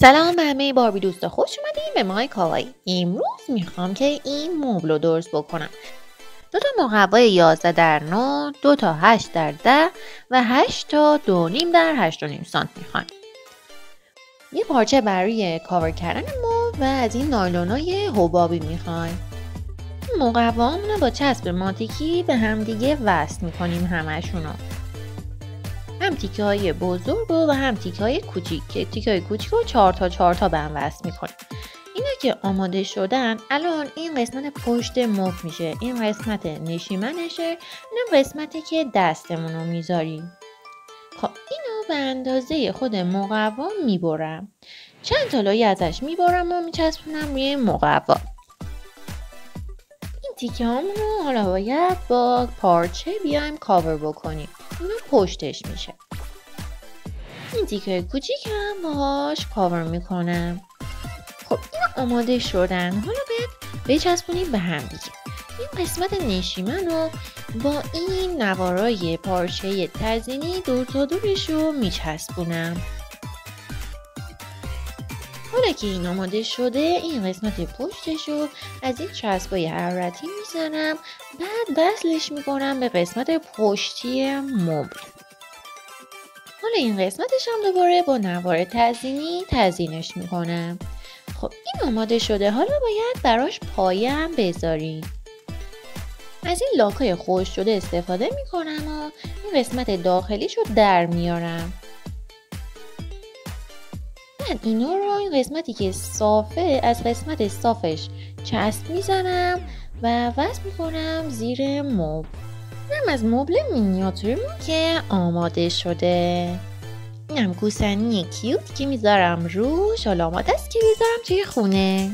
سلام به همه باربی دوستا خوش اومدیم به مای کاوایی امروز می‌خوام که این مبل رو درست بکنم. دو تا مقوای 11 در 9 دو تا 8 در 10 و 8 تا دو نیم در 8 و نیم سانت می‌خوایم. یه پارچه برای کاور کردن ما و از این نایلونای حبابی می‌خوایم. مقوامون رو با چسب ماتیکی به همدیگه وصل می‌کنیم همشونو. هم تیکه های بزرگ و هم تیکه های کوچیک که تیکه های کوچیک رو چهار تا چهار تا به هم وصل می‌کنیم اینا که آماده شدن الان این قسمت پشت مف میشه. این قسمت نشیمنشه این قسمتی که دستمون رو می‌ذاریم. خب اینو به اندازه خود مقوا می‌برم. چند تالایی ازش می‌برم و میچسبونم روی مقوا. این تیکه رو حالا باید با پارچه بیایم کاور بکنیم. اینا پشتش میشه. این تیکه کوچیک هم باهاش کاور می‌کنم. خب این آماده شدن. حالا باید بچسبونیم به هم دیگه. این قسمت نشیمن رو با این نوارای پارچه تزینی دور تا دورش رو میچسبونم. حالا که این آماده شده این قسمت پشتش از این چسبای حرارتی می‌زنم بعد وصلش می‌کنم به قسمت پشتی مبل. حالا این قسمتش هم دوباره با نوار تزینی تزینش می‌کنم. خب این آماده شده حالا باید براش پایه هم بذاریم از این لاکای خوش شده استفاده می‌کنم و این قسمت داخلیش رو در میارم. من اینا رو این قسمتی که صافه از قسمت صافش چسب می‌زنم و وصل می‌کنم زیر مبل. اینم از مبل مینیاتورمون که آماده شده. اینم گوسنی کیوت که می‌ذارم روش حالا آماده است که می‌ذارم توی خونه.